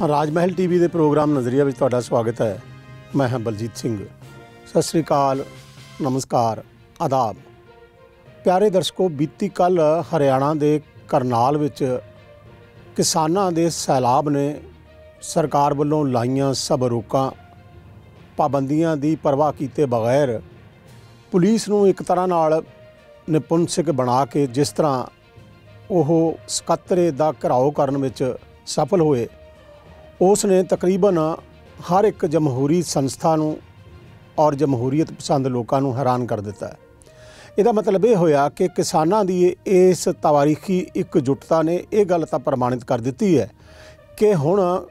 ਰਾਜ Mahal TV ਦੇ programme ਨਜ਼ਰੀਆ ਵਿੱਚ ਤੁਹਾਡਾ ਸਵਾਗਤ ਹੈ। ਮੈਂ ਹਾਂ ਬਲਜੀਤ ਸਿੰਘ। ਸਤਿ ਸ੍ਰੀ ਅਕਾਲ। ਨਮਸਕਾਰ। ਆਦਾਬ। ਪਿਆਰੇ ਦਰਸ਼ਕੋ, ਬੀਤੀ ਕੱਲ ਹਰਿਆਣਾ ਦੇ ਕਰਨਾਲ ਵਿੱਚ ਕਿਸਾਨਾਂ ਦੇ ਸੈਲਾਬ ਨੇ ਸਰਕਾਰ ਵੱਲੋਂ ਲਾਈਆਂ ਸਭ ਰੋਕਾਂ। ਪਾਬੰਦੀਆਂ ਦੀ ਪਰਵਾਹ ਕੀਤੇ ਬਗੈਰ ਪੁਲਿਸ ਨੂੰ ਇੱਕ ਤਰ੍ਹਾਂ ਨਾਲ ਨਿਪੁੰਸਕ ਬਣਾ ਕੇ ਜਿਸ ਤਰ੍ਹਾਂ ਉਹ ਸਕੱਤਰੇ ਦਾ ਘਰਾਓ ਕਰਨ ਵਿੱਚ ਸਫਲ ਹੋਏ। ਉਸ ਨੇ ਤਕਰੀਬਨ ਹਰ ਇੱਕ ਜਮਹੂਰੀ ਸੰਸਥਾ ਨੂੰ ਔਰ ਜਮਹੂਰੀਅਤ ਪਸੰਦ ਲੋਕਾਂ ਨੂੰ ਹੈਰਾਨ ਕਰ ਦਿੱਤਾ ਹੈ। ਇਹਦਾ ਮਤਲਬ ਇਹ ਹੋਇਆ ਕਿ ਕਿਸਾਨਾਂ ਦੀ ਇਸ ਤਵਾਰੀਖੀ ਇਕਜੁੱਟਤਾ ਨੇ ਇਹ ਗੱਲ ਤਾਂ ਪ੍ਰਮਾਣਿਤ ਕਰ ਦਿੱਤੀ ਹੈ ਕਿ ਹੁਣ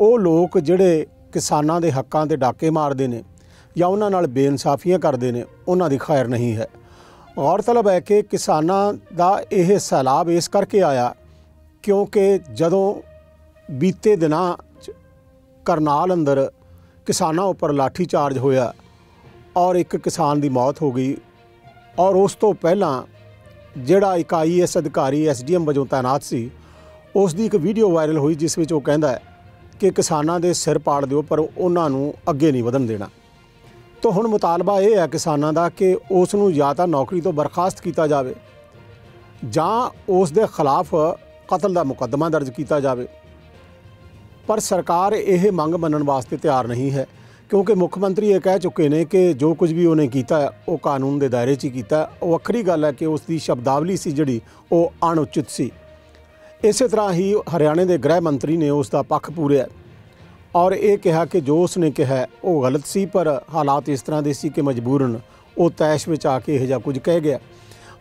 ਉਹ ਲੋਕ ਜਿਹੜੇ ਕਿਸਾਨਾਂ ਦੇ ਹੱਕਾਂ ਤੇ ਡਾਕੇ ਮਾਰਦੇ ਨੇ ਜਾਂ ਉਹਨਾਂ ਨਾਲ ਬੇਇਨਸਾਫੀਆਂ ਕਰਦੇ ਨੇ, ਉਹਨਾਂ ਦੀ ਖੈਰ ਨਹੀਂ ਹੈ। ਗੌਰਤਲਬ ਹੈ ਕਿ ਕਿਸਾਨਾਂ ਦਾ ਇਹ ਸੈਲਾਬ ਇਸ ਕਰਕੇ ਆਇਆ ਕਿਉਂਕਿ ਜਦੋਂ ਬੀਤੇ ਦਿਨਾਂ 'ਚ ਕਰਨਾਲ ਅੰਦਰ ਕਿਸਾਨਾਂ ਉੱਪਰ ਲਾਠੀ ਚਾਰਜ ਹੋਇਆ ਔਰ ਇੱਕ ਕਿਸਾਨ ਦੀ ਮੌਤ ਹੋ ਗਈ ਔਰ ਉਸ ਤੋਂ ਪਹਿਲਾਂ ਜਿਹੜਾ ਇੱਕ ਆਈਐਸ ਅਧਿਕਾਰੀ ਐਸਡੀਐਮ ਵਜੋਂ ਤਾਇਨਾਤ ਸੀ, ਉਸ ਦੀ ਇੱਕ ਵੀਡੀਓ ਵਾਇਰਲ ਹੋਈ ਜਿਸ ਵਿੱਚ ਉਹ ਕਹਿੰਦਾ ਹੈ ਕਿ ਕਿਸਾਨਾਂ ਦੇ ਸਿਰ ਪਾੜ ਦਿਓ ਪਰ ਉਹਨਾਂ ਨੂੰ ਅੱਗੇ ਨਹੀਂ ਵਧਣ ਦੇਣਾ। ਤਾਂ ਹੁਣ ਮੁਤਾਲਬਾ ਇਹ ਹੈ ਕਿਸਾਨਾਂ ਦਾ ਕਿ ਉਸ ਨੂੰ ਜਾਂ ਤਾਂ ਨੌਕਰੀ ਤੋਂ ਬਰਖਾਸਤ ਕੀਤਾ ਜਾਵੇ ਜਾਂ ਉਸ ਦੇ ਖਿਲਾਫ ਕਤਲ ਦਾ ਮੁਕੱਦਮਾ ਦਰਜ ਕੀਤਾ ਜਾਵੇ। ਪਰ ਸਰਕਾਰ ਇਹ ਮੰਗ ਮੰਨਣ ਵਾਸਤੇ ਤਿਆਰ ਨਹੀਂ ਹੈ, ਕਿਉਂਕਿ ਮੁੱਖ ਮੰਤਰੀ ਇਹ ਕਹਿ ਚੁੱਕੇ ਨੇ ਕਿ ਜੋ ਕੁਝ ਵੀ ਉਹਨੇ ਕੀਤਾ, ਉਹ ਕਾਨੂੰਨ ਦੇ ਦਾਇਰੇ 'ਚ ਹੀ ਕੀਤਾ। ਉਹ ਵੱਖਰੀ ਗੱਲ ਹੈ ਕਿ ਉਸ ਦੀ ਸ਼ਬਦਾਵਲੀ ਸੀ ਜਿਹੜੀ, ਉਹ ਅਣਉਚਿਤ ਸੀ। ਇਸੇ ਤਰ੍ਹਾਂ ਹੀ ਹਰਿਆਣੇ ਦੇ ਗ੍ਰਹਿ ਮੰਤਰੀ ਨੇ ਉਸ ਦਾ ਪੱਖ ਪੂਰਿਆ। ਔਰ ਇਹ ਕਿਹਾ ਕਿ ਜੋ ਉਸ ਨੇ ਕਿਹਾ, ਉਹ ਗਲਤ ਸੀ, ਪਰ ਹਾਲਾਤ ਇਸ ਤਰ੍ਹਾਂ ਦੇ ਸੀ ਕਿ ਮਜਬੂਰਨ, ਉਹ ਤੈਸ਼ ਵਿੱਚ ਆ ਕੇ ਇਹ ਜਿਹਾ ਕੁਝ ਕਹਿ ਗਿਆ।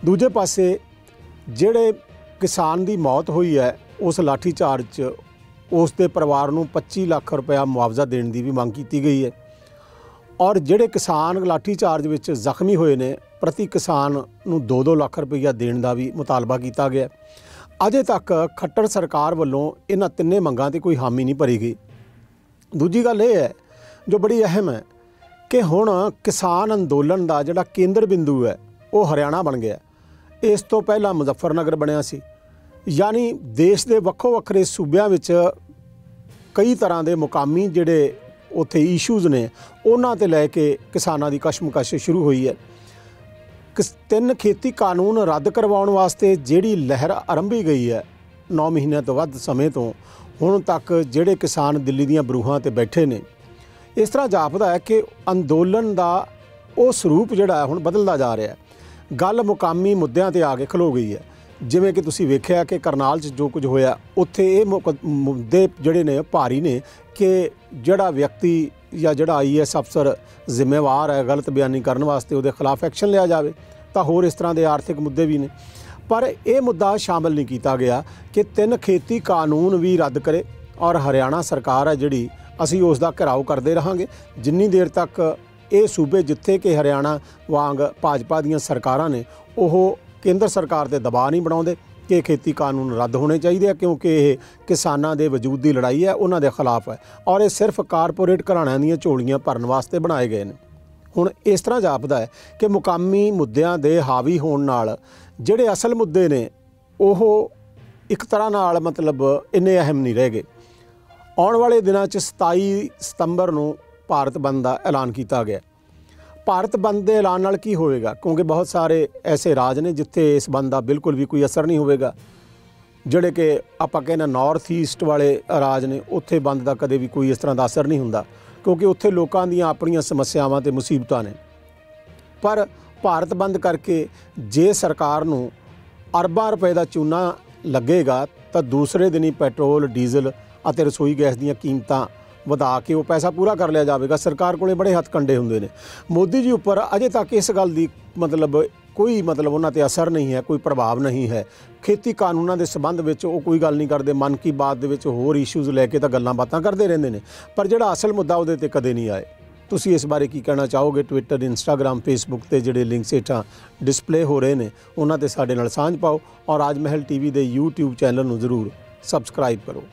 ਦੂਜੇ ਪਾਸੇ, ਜਿਹੜੇ ਕਿਸਾਨ ਦੀ ਮੌਤ ਹੋਈ ਹੈ, ਉਸ ਲਾਠੀ ਚਾਰਜ 'ਚ ਉਸ ਦੇ ਪਰਿਵਾਰ ਨੂੰ 25 ਲੱਖ ਰੁਪਇਆ ਮੁਆਵਜ਼ਾ ਦੇਣ ਦੀ ਵੀ ਮੰਗ ਕੀਤੀ ਗਈ ਹੈ। ਔਰ ਜਿਹੜੇ ਕਿਸਾਨ ਲਾਠੀ ਚਾਰਜ ਵਿੱਚ ਜ਼ਖਮੀ ਹੋਏ ਨੇ, ਪ੍ਰਤੀ ਕਿਸਾਨ ਨੂੰ 2-2 ਲੱਖ ਰੁਪਇਆ ਦੇਣ ਦਾ ਵੀ ਮੁਤਾਲਬਾ ਕੀਤਾ ਗਿਆ ਅਜੇ ਤੱਕ ਖੱਟਰ ਸਰਕਾਰ ਵੱਲੋਂ ਇਹਨਾਂ ਤਿੰਨੇ ਮੰਗਾਂ ਤੇ ਕੋਈ ਹਾਮੀ ਨਹੀਂ ਭਰੀ ਗਈ। ਦੂਜੀ ਗੱਲ ਇਹ ਹੈ, ਜੋ ਬੜੀ ਅਹਿਮ ਹੈ, ਕਿ ਹੁਣ ਕਿਸਾਨ ਅੰਦੋਲਨ ਦਾ ਜਿਹੜਾ ਕੇਂਦਰ ਬਿੰਦੂ ਹੈ, ਉਹ ਹਰਿਆਣਾ ਬਣ ਗਿਆ ਇਸ ਤੋਂ ਪਹਿਲਾਂ ਮੁਜ਼ੱਫਰਨਗਰ ਬਣਿਆ ਸੀ। ਯਾਨੀ ਦੇਸ਼ ਦੇ ਵੱਖੋ ਵੱਖਰੇ ਸੂਬਿਆਂ ਵਿੱਚ ਕਈ ਤਰ੍ਹਾਂ ਦੇ ਮੁਕਾਮੀ ਜਿਹੜੇ ਉੱਥੇ ਇਸ਼ੂਜ਼ ਨੇ, ਉਹਨਾਂ ਤੇ ਲੈ ਕੇ ਕਿਸਾਨਾਂ ਦੀ ਕਸ਼ਮਕਸ਼ ਸ਼ੁਰੂ ਹੋਈ ਹੈ। ਕਿਸ ਤਿੰਨ ਖੇਤੀ ਕਾਨੂੰਨ ਰੱਦ ਕਰਵਾਉਣ ਵਾਸਤੇ ਜਿਹੜੀ ਲਹਿਰ ਆਰੰਭੀ ਗਈ ਹੈ 9 ਮਹੀਨਿਆਂ ਤੋਂ ਵੱਧ ਸਮੇਂ ਤੋਂ, ਹੁਣ ਤੱਕ ਜਿਹੜੇ ਕਿਸਾਨ ਦਿੱਲੀ ਦੀਆਂ ਬਰੂਹਾਂ ਤੇ ਬੈਠੇ ਨੇ, ਇਸ ਤਰ੍ਹਾਂ ਜਾਪਦਾ ਹੈ ਕਿ ਅੰਦੋਲਨ ਦਾ ਉਹ ਸਰੂਪ ਜਿਹੜਾ ਹੁਣ ਬਦਲਦਾ ਜਾ ਰਿਹਾ ਹੈ। ਗੱਲ ਮੁਕਾਮੀ ਮੁੱਦਿਆਂ ਤੇ ਆ ਕੇ ਖਲੋ ਗਈ ਹੈ। ਜਿਵੇਂ ਕਿ ਤੁਸੀਂ ਵੇਖਿਆ ਕਿ ਕਰਨਾਲ 'ਚ ਜੋ ਕੁਝ ਹੋਇਆ, ਉੱਥੇ ਇਹ ਮੁਕ- ਮੁੱਦੇ ਜਿਹੜੇ ਨੇ ਭਾਰੀ ਨੇ ਕਿ ਜਿਹੜਾ ਵਿਅਕਤੀ ਜਾਂ ਜਿਹੜਾ ਆਈਐਸ ਅਫਸਰ ਜ਼ਿੰਮੇਵਾਰ ਹੈ, ਗਲਤ ਬਿਆਨੀ ਕਰਨ ਵਾਸਤੇ ਉਹਦੇ ਖਿਲਾਫ ਐਕਸ਼ਨ ਲਿਆ ਜਾਵੇ, ਤਾਂ ਹੋਰ ਇਸ ਤਰ੍ਹਾਂ ਦੇ ਆਰਥਿਕ ਮੁੱਦੇ ਵੀ ਨੇ। ਪਰ ਇਹ ਮੁੱਦਾ ਸ਼ਾਮਲ ਨਹੀਂ ਕੀਤਾ ਗਿਆ ਕਿ ਤਿੰਨ ਖੇਤੀ ਕਾਨੂੰਨ ਵੀ ਰੱਦ ਕਰੇ ਔਰ ਹਰਿਆਣਾ ਸਰਕਾਰ ਹੈ ਜਿਹੜੀ, ਅਸੀਂ ਉਸ ਦਾ ਘਿਰਾਓ ਕਰਦੇ ਰਹਾਂਗੇ। ਜਿੰਨੀ ਦੇਰ ਤੱਕ ਇਹ ਸੂਬੇ ਜਿੱਥੇ ਕਿ ਹਰਿਆਣਾ ਵਾਂਗ ਭਾਜਪਾ ਦੀਆਂ ਸਰਕਾਰਾਂ ਨੇ, ਉਹ ਕੇਂਦਰ ਸਰਕਾਰ ਤੇ ਦਬਾਅ ਨਹੀਂ ਬਣਾਉਂਦੇ ਕਿ ਖੇਤੀ ਕਾਨੂੰਨ ਰੱਦ ਹੋਣੇ ਚਾਹੀਦੇ ਆ, ਕਿਉਂਕਿ ਇਹ ਕਿਸਾਨਾਂ ਦੇ ਵਜੂਦ ਦੀ ਲੜਾਈ ਹੈ, ਉਹਨਾਂ ਦੇ ਖਿਲਾਫ ਹੈ। ਔਰ ਇਹ ਸਿਰਫ ਕਾਰਪੋਰੇਟ ਘਰਾਣਿਆਂ ਦੀਆਂ ਝੋਲੀਆਂ ਭਰਨ ਵਾਸਤੇ ਬਣਾਏ ਗਏ ਨੇ। ਹੁਣ ਇਸ ਤਰ੍ਹਾਂ ਜਾਪਦਾ ਹੈ ਕਿ ਮੁਕਾਮੀ ਮੁੱਦਿਆਂ ਦੇ ਹਾਵੀ ਹੋਣ ਨਾਲ ਜਿਹੜੇ ਅਸਲ ਮੁੱਦੇ ਨੇ, ਉਹ ਇੱਕ ਤਰ੍ਹਾਂ ਨਾਲ ਮਤਲਬ ਇੰਨੇ ਅਹਿਮ ਨਹੀਂ ਰਹਿ ਗਏ। ਆਉਣ ਵਾਲੇ ਦਿਨਾਂ 'ਚ 27 ਸਤੰਬਰ ਨੂੰ ਭਾਰਤ ਬੰਦ ਦਾ ਐਲਾਨ ਕੀਤਾ ਗਿਆ। ਭਾਰਤ ਬੰਦ ਦੇ ਐਲਾਨ ਨਾਲ ਕੀ ਹੋਵੇਗਾ? ਕਿਉਂਕਿ ਬਹੁਤ ਸਾਰੇ ਐਸੇ ਰਾਜ ਨੇ ਜਿੱਥੇ ਇਸ ਬੰਦ ਦਾ ਬਿਲਕੁਲ ਵੀ ਕੋਈ ਅਸਰ ਨਹੀਂ ਹੋਵੇਗਾ। ਜਿਹੜੇ ਕਿ ਆਪਾਂ ਕਹਿੰਦੇ ਨਾਰਥ ਈਸਟ ਵਾਲੇ ਰਾਜ ਨੇ, ਉੱਥੇ ਬੰਦ ਦਾ ਕਦੇ ਵੀ ਕੋਈ ਇਸ ਤਰ੍ਹਾਂ ਦਾ ਅਸਰ ਨਹੀਂ ਹੁੰਦਾ। ਕਿਉਂਕਿ ਉੱਥੇ ਲੋਕਾਂ ਦੀਆਂ ਆਪਣੀਆਂ ਸਮੱਸਿਆਵਾਂ ਤੇ ਮੁਸੀਬਤਾਂ ਨੇ। ਪਰ ਭਾਰਤ ਬੰਦ ਕਰਕੇ ਜੇ ਸਰਕਾਰ ਨੂੰ ਅਰਬਾਂ ਰੁਪਏ ਦਾ ਚੂਨਾ ਲੱਗੇਗਾ, ਤਾਂ ਦੂਸਰੇ ਦਿਨ ਹੀ ਪੈਟਰੋਲ, ਡੀਜ਼ਲ ਅਤੇ ਰਸੋਈ ਗੈਸ ਦੀਆਂ ਕੀਮਤਾਂ ਵਧਾ ਕੇ ਉਹ ਪੈਸਾ ਪੂਰਾ ਕਰ ਲਿਆ ਜਾਵੇਗਾ। ਸਰਕਾਰ ਕੋਲੇ ਬੜੇ ਹੱਥ ਕੰਡੇ ਹੁੰਦੇ ਨੇ। ਮੋਦੀ ਜੀ ਉੱਪਰ ਅਜੇ ਤੱਕ ਇਸ ਗੱਲ ਦੀ ਮਤਲਬ ਕੋਈ ਮਤਲਬ ਉਹਨਾਂ ਤੇ ਅਸਰ ਨਹੀਂ ਹੈ, ਕੋਈ ਪ੍ਰਭਾਵ ਨਹੀਂ ਹੈ। ਖੇਤੀ ਕਾਨੂੰਨਾਂ ਦੇ ਸੰਬੰਧ ਵਿੱਚ ਉਹ ਕੋਈ ਗੱਲ ਨਹੀਂ ਕਰਦੇ। ਮਨ ਕੀ ਬਾਤ ਦੇ ਵਿੱਚ ਹੋਰ ਇਸ਼ੂਜ਼ ਲੈ ਕੇ ਤਾਂ ਗੱਲਾਂ ਬਾਤਾਂ ਕਰਦੇ ਰਹਿੰਦੇ ਨੇ। ਪਰ ਜਿਹੜਾ ਅਸਲ ਮੁੱਦਾ ਉਹਦੇ ਤੇ ਕਦੇ ਨਹੀਂ ਆਏ। ਤੁਸੀਂ ਇਸ ਬਾਰੇ ਕੀ ਕਹਿਣਾ ਚਾਹੋਗੇ? ਟਵਿੱਟਰ ਇੰਸਟਾਗ੍ਰam ਫੇਸਬੁੱਕ ਤੇ ਜਿਹੜੇ ਲਿੰਕਸ ਹੇਠਾਂ ਡਿਸਪਲੇ ਹੋ ਰਹੇ ਨੇ, ਉਹਨਾਂ ਤੇ ਸਾਡੇ ਨਾਲ ਸਾਂਝ ਪਾਓ। ਔਰ ਰਾਜ ਮਹਿਲ ਟੀਵੀ ਦੇ YouTube ਚੈਨਲ ਨੂੰ ਜ਼ਰੂਰ ਸਬਸਕ੍ਰਾਈਬ ਕਰੋ।